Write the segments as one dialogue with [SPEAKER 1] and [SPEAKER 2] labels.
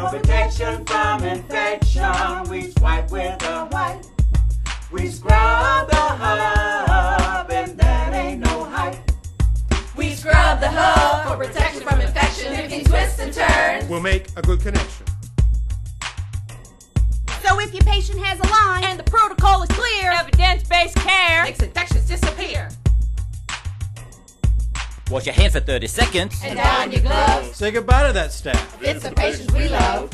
[SPEAKER 1] For protection from infection, we swipe with a white. We scrub the hub, and that ain't no hype.
[SPEAKER 2] We scrub the hub for protection from infection. If you twist and turn,
[SPEAKER 3] We'll make a good connection.
[SPEAKER 4] So if your patient has a line and
[SPEAKER 2] the protocol
[SPEAKER 4] is clear, evidence-based care,
[SPEAKER 2] makes infections disappear.
[SPEAKER 5] Wash your hands for 30 seconds.
[SPEAKER 2] And down your gloves.
[SPEAKER 6] Say goodbye two that staph.
[SPEAKER 2] It's the patients we love.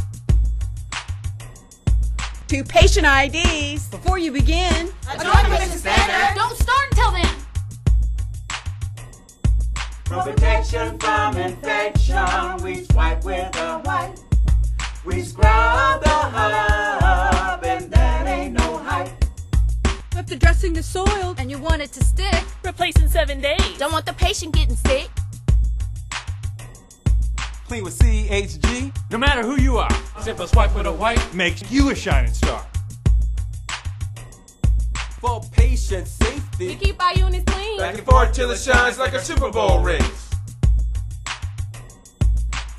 [SPEAKER 4] to patient IDs before you begin.
[SPEAKER 1] A joint commission standard.
[SPEAKER 2] Don't start until then.
[SPEAKER 1] For protection from infection, we swipe with a wipe. We scrub the hub, and that ain't no hype.
[SPEAKER 4] After dressing is soiled, And you want it to stick.
[SPEAKER 7] Replace in seven days.
[SPEAKER 4] Don't want the patient getting sick.
[SPEAKER 8] Clean with CHG.
[SPEAKER 3] No matter who you are, simple swipe with a white. Makes you a shining star.
[SPEAKER 8] For patient safety, We
[SPEAKER 2] keep our units clean. Back
[SPEAKER 3] and forth till it shines like a Super Bowl ring.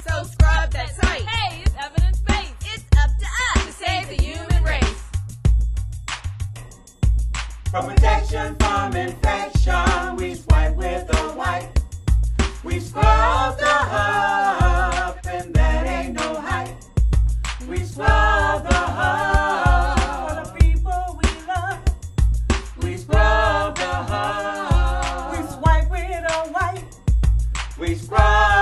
[SPEAKER 3] So
[SPEAKER 4] scrub that site.
[SPEAKER 7] Hey, it's evidence based. It's up to
[SPEAKER 2] us to save the human race.
[SPEAKER 1] For protection from infection, we smother for the
[SPEAKER 4] people we love.
[SPEAKER 1] We smother. We
[SPEAKER 4] swipe with a
[SPEAKER 1] white. We smother.